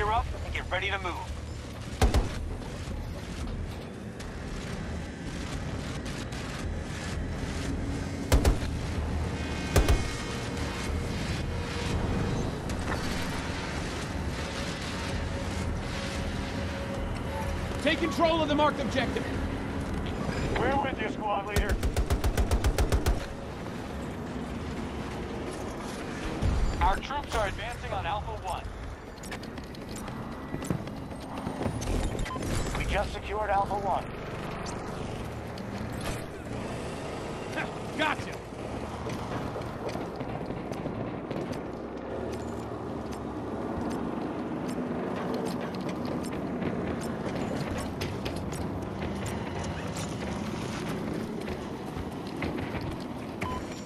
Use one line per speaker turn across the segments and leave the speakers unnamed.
Gear up and get ready to move.
Take control of the marked objective.
We're with you, squad leader. Our troops are advancing on Alpha 1. Just secured Alpha 1.
Gotcha.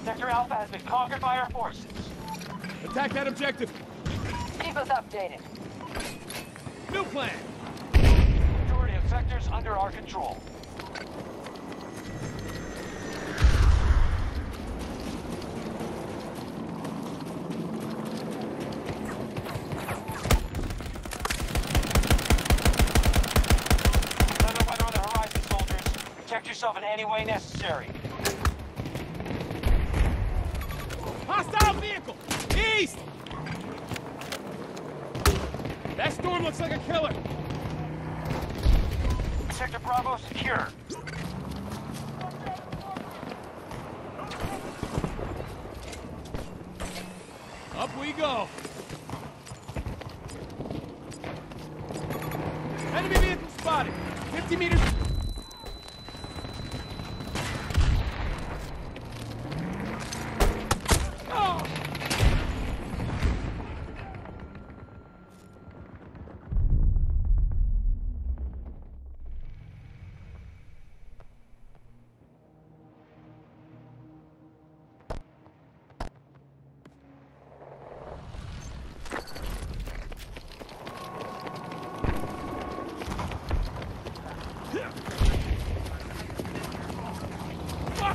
Sector Alpha has been conquered by our forces.
Attack that objective.
Keep us updated.
New plan.
Majority of sectors under our control. Another weather on the horizon, soldiers. Protect yourself in any way necessary.
Hostile vehicle! East! That storm looks like a killer.
Sector Bravo secure.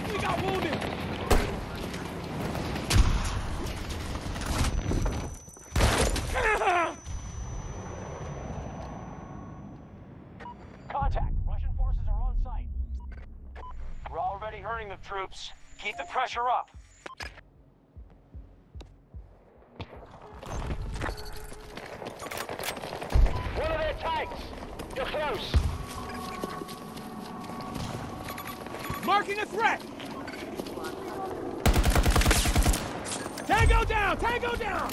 We got wounded!
Contact. Russian forces are on site. We're already hurting the troops. Keep the pressure up. One of their tanks! You're close!
Marking a threat! Tango down! Tango down!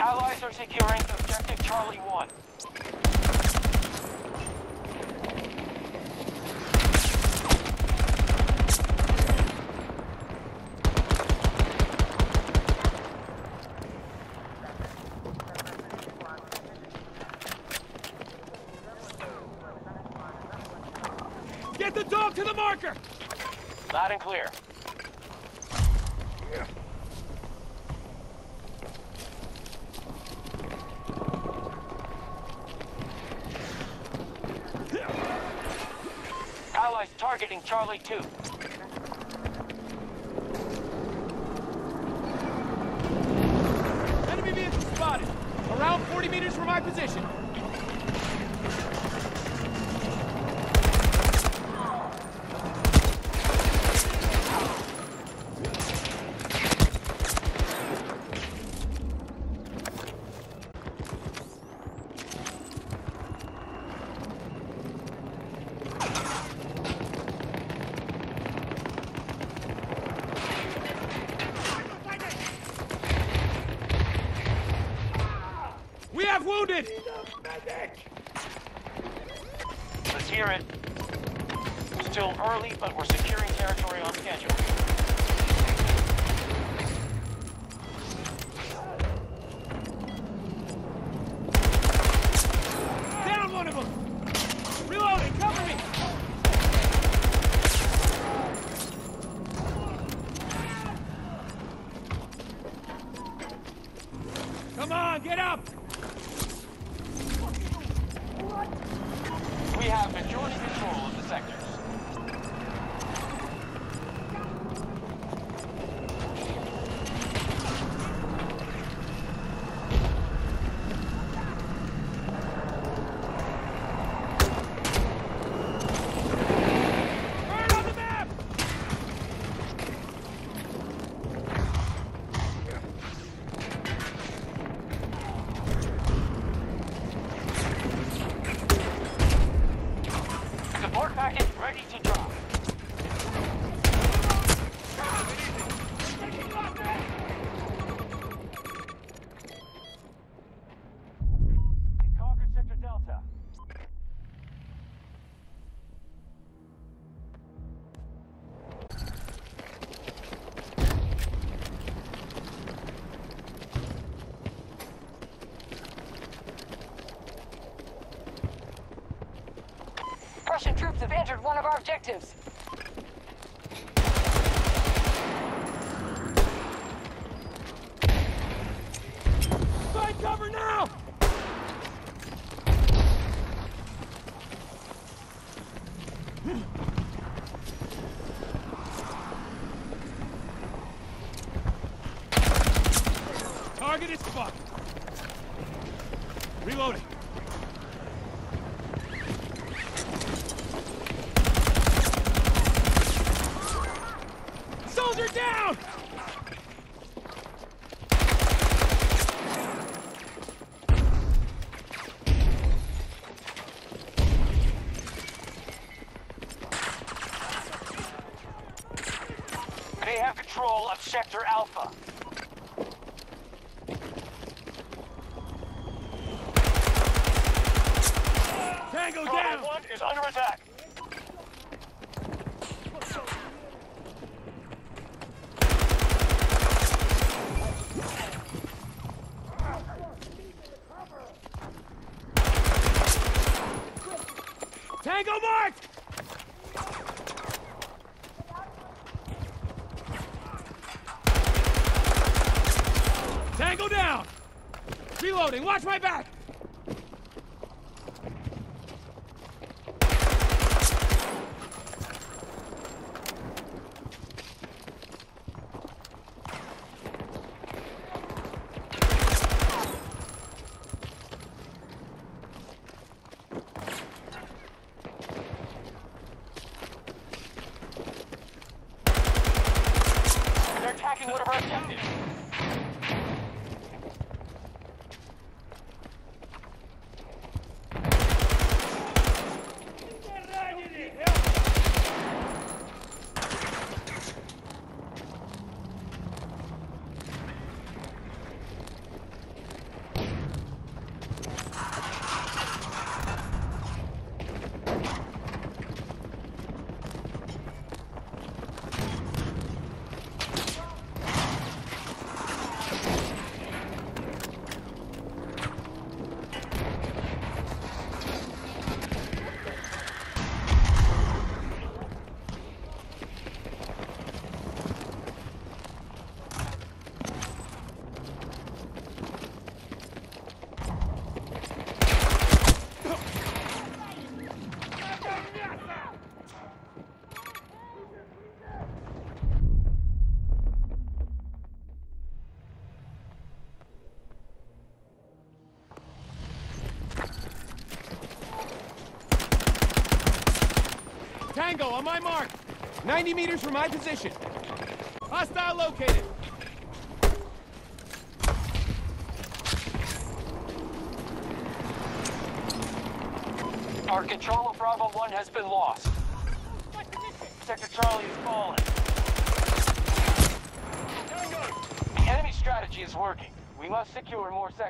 Allies are securing objective Charlie 1.
Get the dog to the marker!
Loud and clear. Allies targeting Charlie 2.
Enemy vehicle spotted. Around 40 meters from my position.
Russian troops have entered one of our objectives.
Find cover now! Target is spotted. Reloading. Soldier down!
They have control of Sector Alpha.
Tango
Bravo
down!
1 is under attack.
Tango marked! Tango down! Reloading, watch my back!
They're attacking one of our objectives.
Tango on my mark! 90 meters from my position. Hostile located.
Our control of Bravo 1 has been lost. Sector Charlie is fallen. The enemy strategy is working. We must secure more sectors.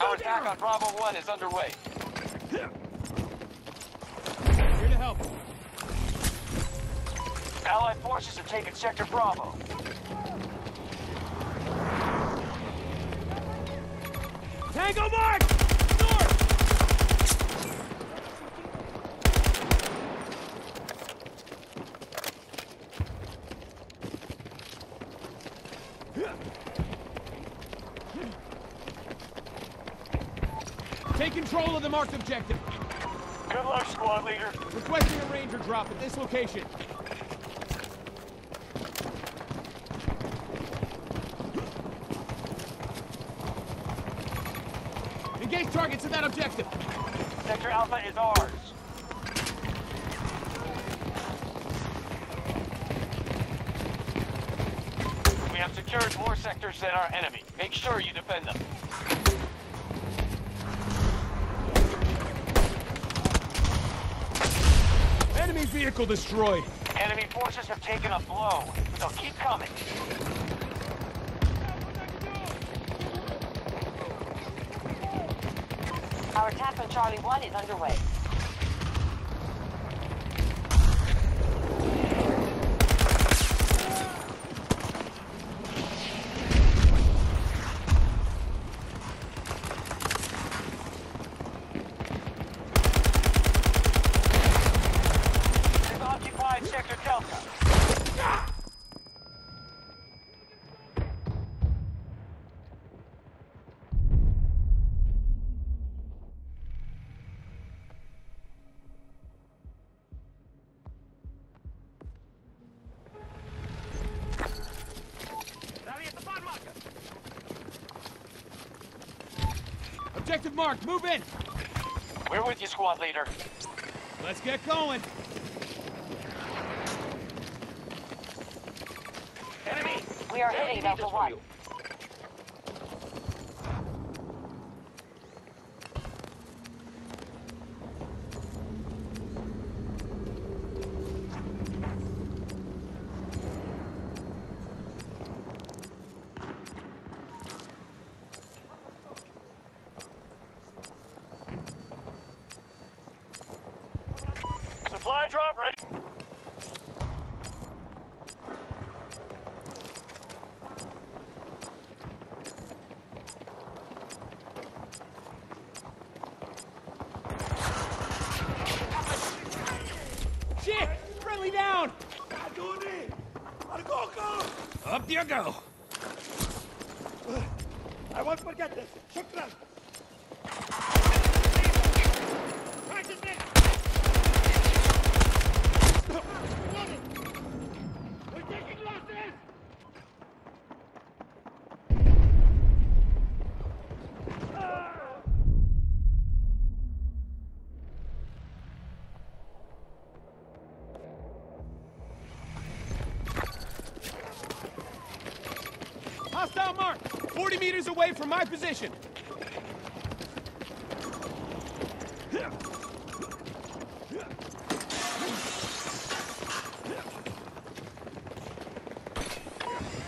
Our attack on Bravo 1 is underway.
Here to help.
Allied forces have taken Sector Bravo.
Tango mark! North! Take control of the marked objective.
Good luck, squad leader.
Requesting a ranger drop at this location. Engage targets at that objective.
Sector Alpha is ours. We have secured more sectors than our enemy. Make sure you defend them.
vehicle destroyed.
Enemy forces have taken a blow. So keep coming.
Our attack on Charlie 1 is underway.
Move in.
We're with you, squad leader.
Let's get going.
Enemy!
We are hitting Delta 1.
Supply drop ready.
Shit! Friendly down! Up you go.
I won't forget this. Shukran. We're taking losses!
Hostile mark. 40 meters away from my position.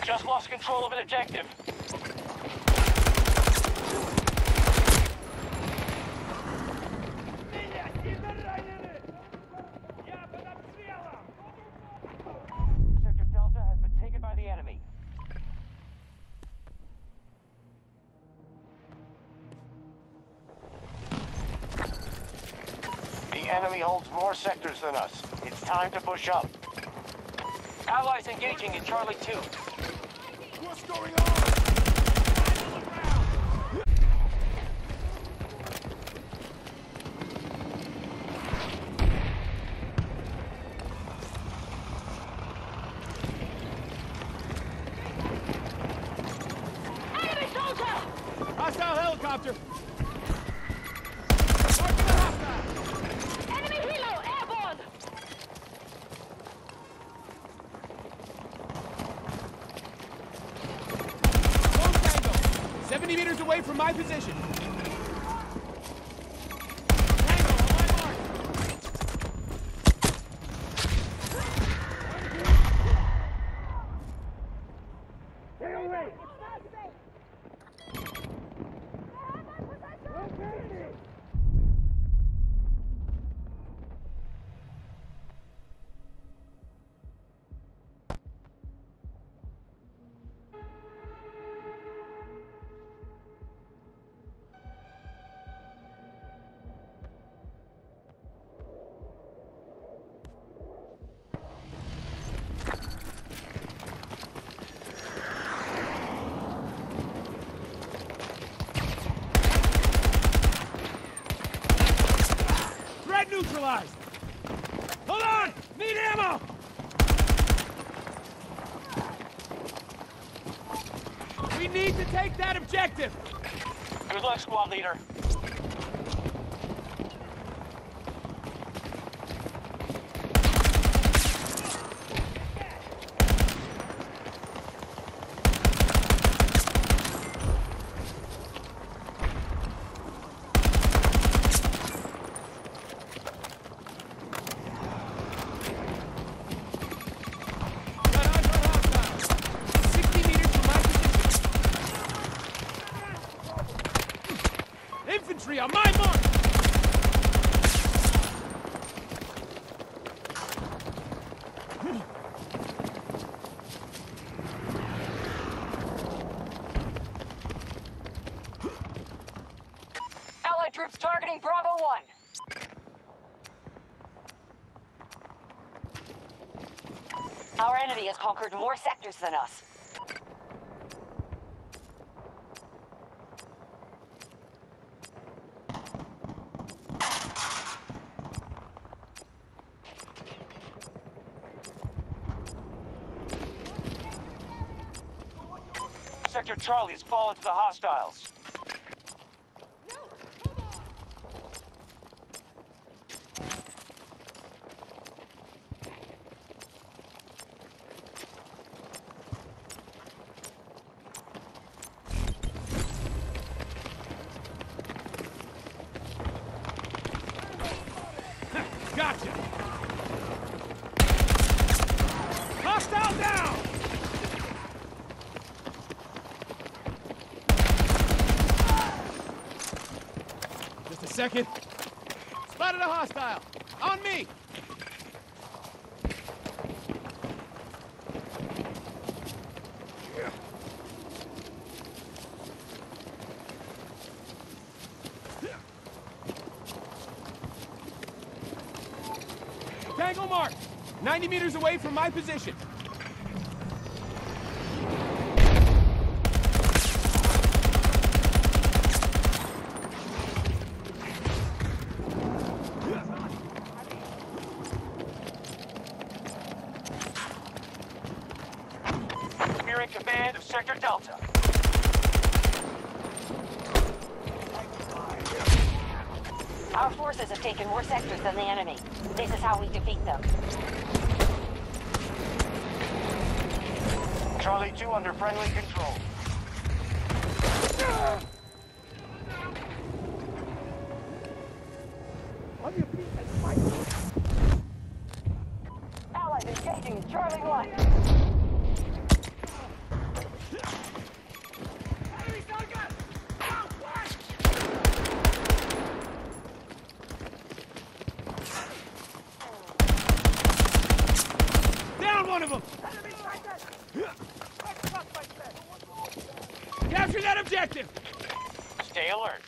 Just lost control of an objective. Sectors than us. It's time to push up. Allies engaging in Charlie 2.
What's going on?
Enemy soldier!
Hostile helicopter. Mark the hostile.
Enemy helo airborne!
Long tango. 70 meters away from my position. Tango, on my mark.
Stay away!
Threat neutralized. Hold on! Need ammo! We need to take that objective!
Good luck, squad leader.
Got eyes on hostile. 60 meters from my position. Infantry on my mark!
Troops targeting Bravo 1. Our enemy has conquered more sectors than us.
Sector Charlie has fallen to the hostiles.
Gotcha! Hostile down! Just a second. Spotted a hostile! On me! Tango mark! 90 meters away from my position.
We're in command of Sector Delta.
Our forces have taken more sectors than the enemy. This is how we defeat them.
Charlie 2 under friendly control.
On your feet and fight.
Allies engaging Charlie 1.
Enemy target! Southwest!
Down one of them!
Enemy target! Back up, my friend.
Capture that objective!
Stay alert.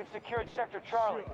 We've secured Sector Charlie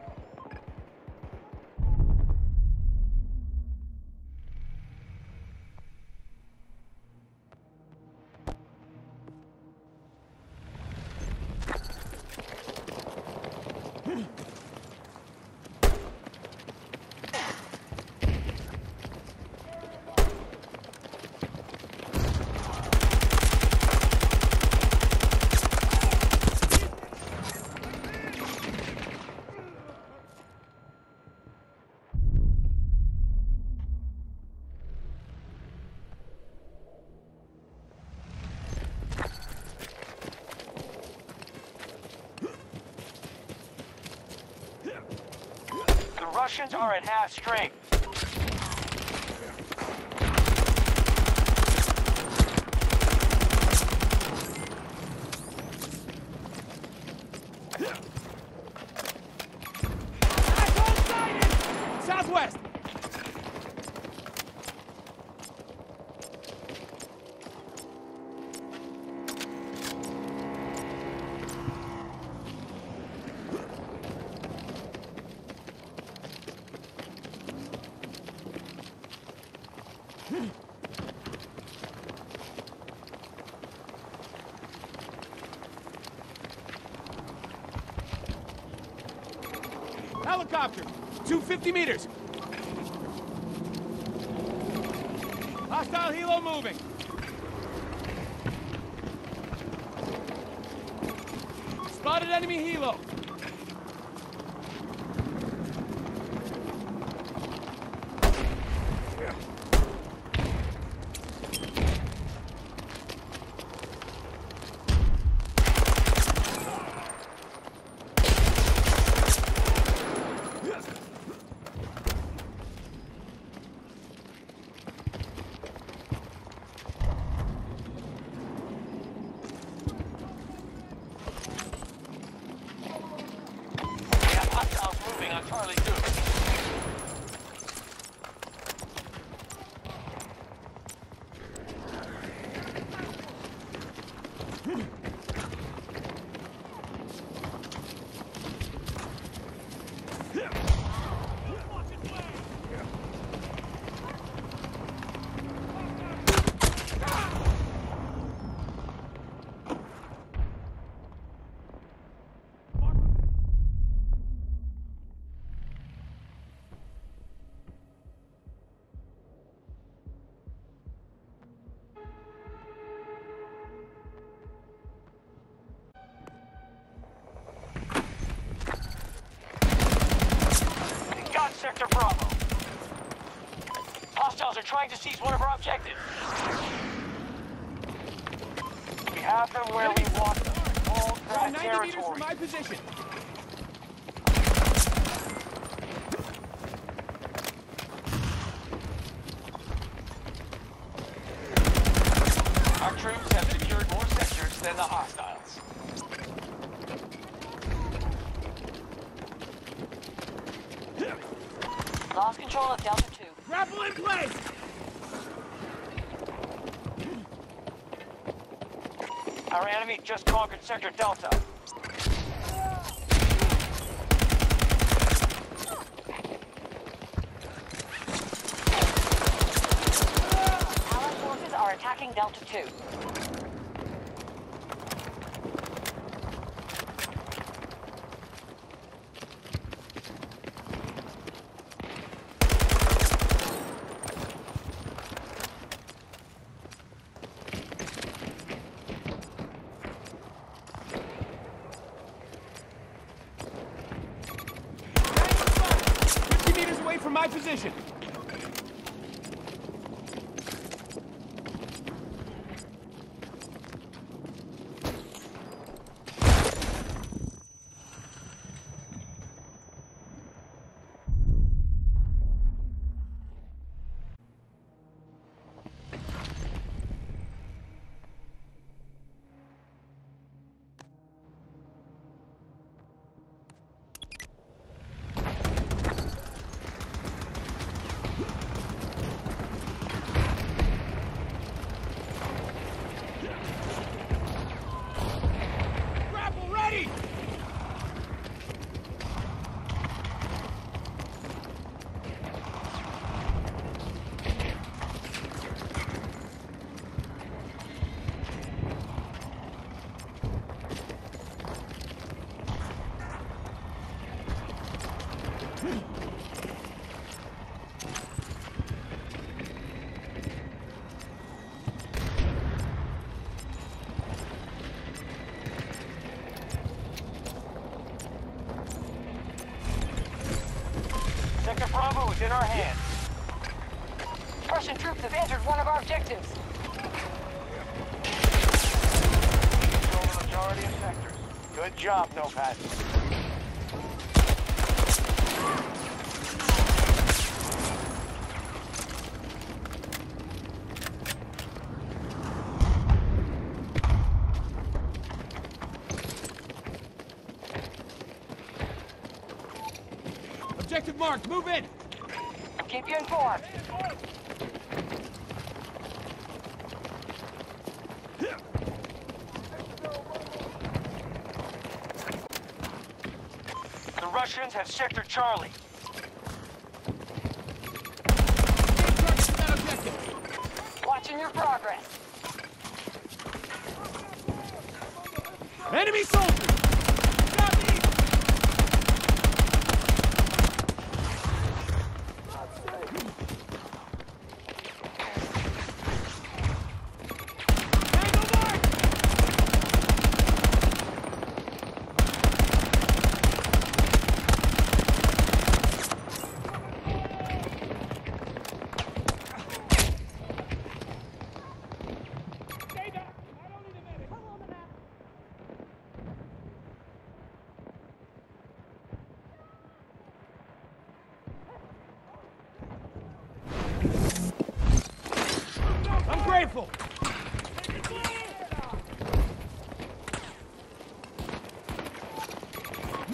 Russians are at half strength.
Helicopter! 250 meters! Hostile helo moving! Spotted enemy helo!
on Charlie 2. Got Sector Bravo. Hostiles are trying to seize one of our objectives. We have them where we want them. Hold that
90 meters
territory.
from my position.
Our troops have secured more sectors than the hostiles.
Lost control of Delta 2.
Grapple in place!
Our enemy just conquered Sector Delta.
Allied forces are attacking Delta 2.
Fifty meters away from my position. Grapple ready!
Sector Bravo is in our hands.
Russian troops have entered one of our objectives.
Control the majority of sectors. Good job, no Notepad.
Objective marked. Move in.
Keep you informed.
The Russians have Sector Charlie.
Watching your progress.
Enemy soldiers!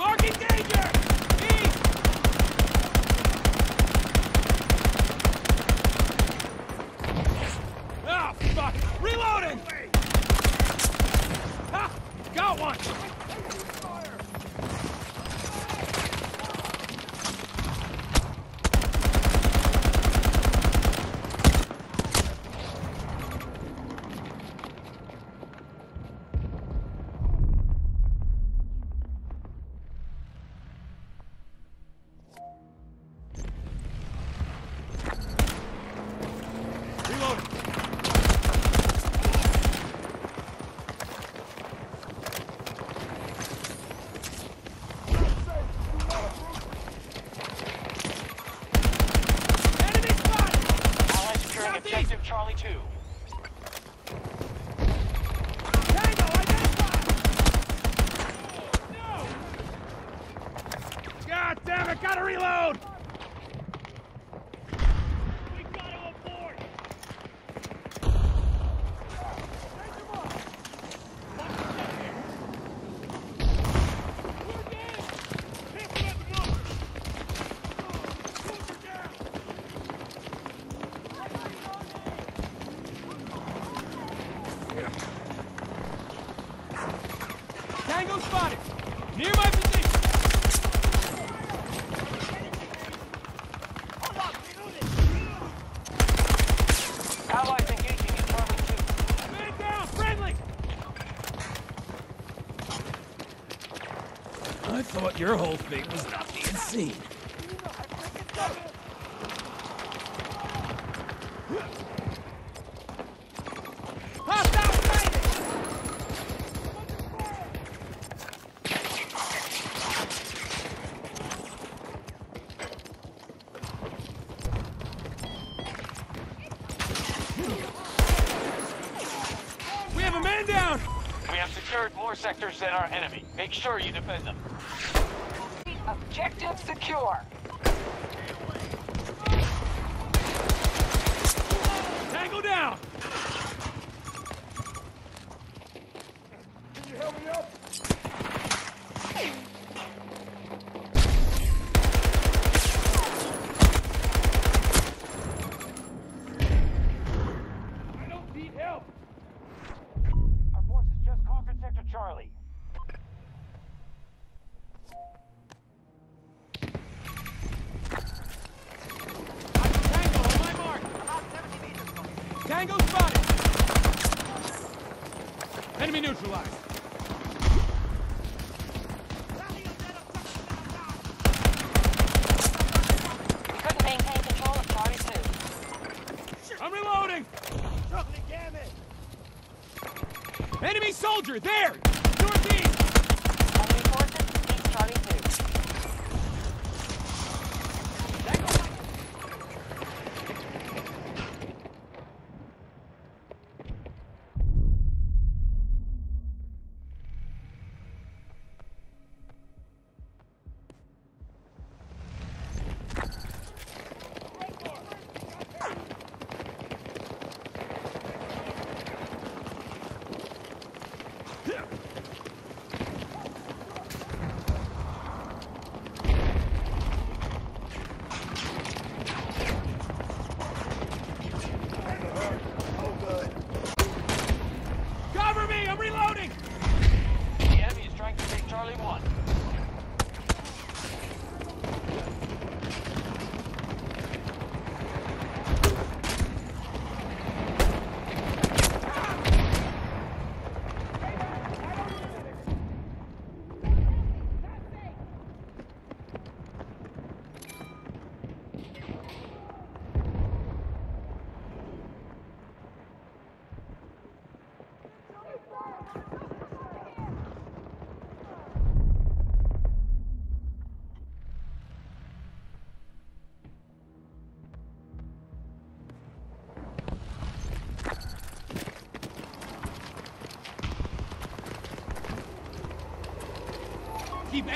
Marking danger! Your whole thing was not being seen. We have
secured more sectors than our enemy. Make sure you defend them.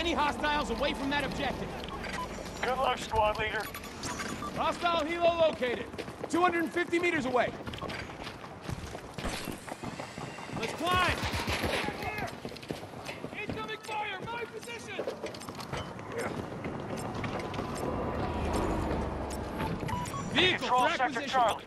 Any hostiles away from that objective.
Good luck, squad leader.
Hostile helo located. 250 meters away. Let's climb! Incoming fire! My position! Vehicle,
Control sector Charlie.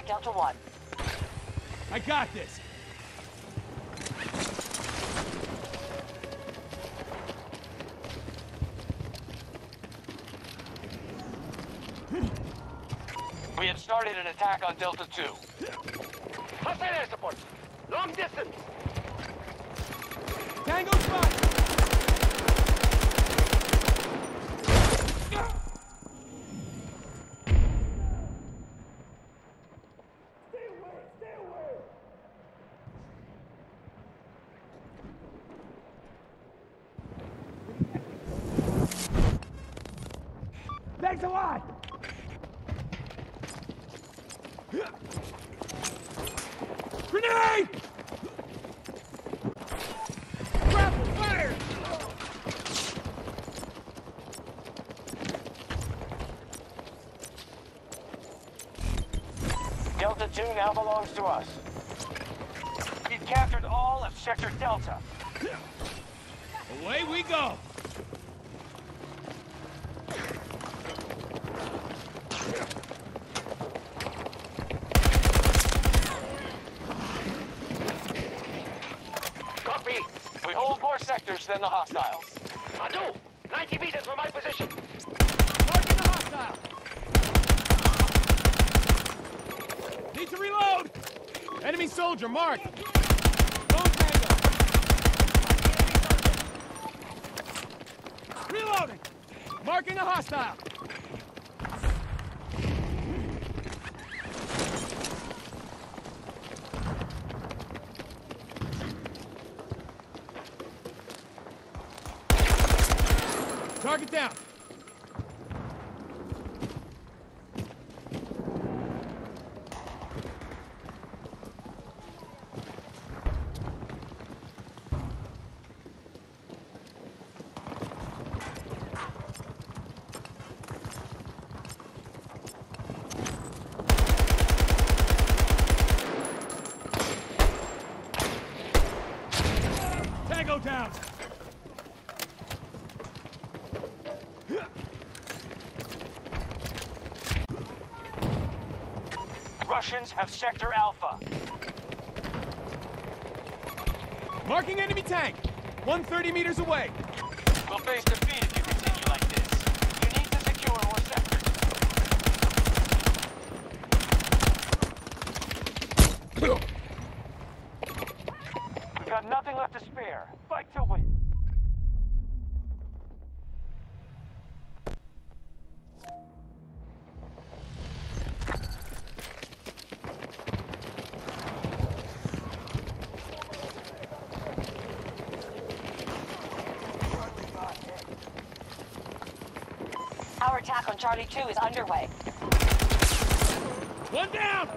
We occupy Delta 1.
I got this.
We have started an attack on Delta 2.
Hostile air support. Long distance.
Tango spot!
Delta 2 now belongs to us. We've captured all of Sector Delta.
Away we go!
Copy.
We hold more sectors than the hostiles.
Adu, 90 meters from my position.
Marking the hostile! Need to reload! Enemy soldier tango! Reloading! Marking a hostile! Target down! Tango down!
Russians have Sector Alpha.
Marking enemy tank! 130 meters away!
We'll face defeat if you continue like this. You need to secure more sectors. We've got nothing left to spare. Fight to win.
Our 2 is underway.
One down!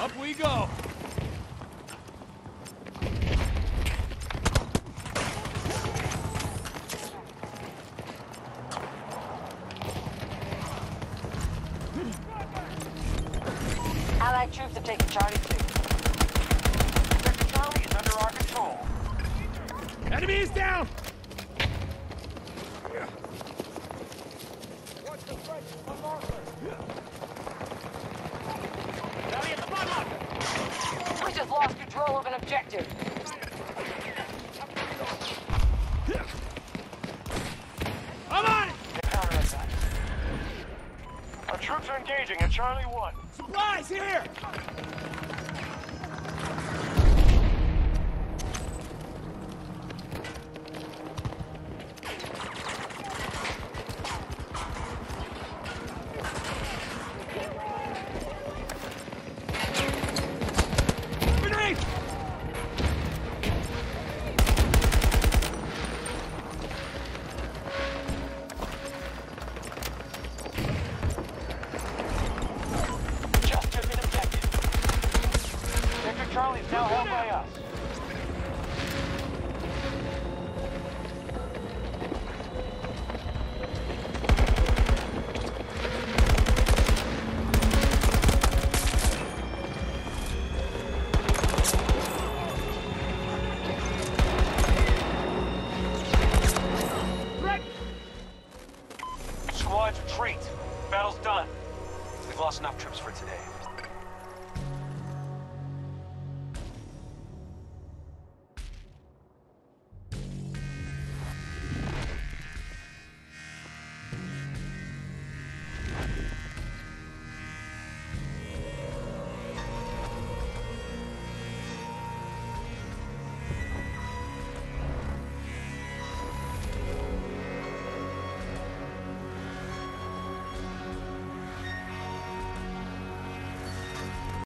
Up we go!
Allied troops have taken Charlie 2.
Sector Charlie is under our control.
Enemy is down!
Rally at the bottom.
We just lost control of an objective.
I'm on it!
Counterattack. Our troops are engaging at Charlie 1.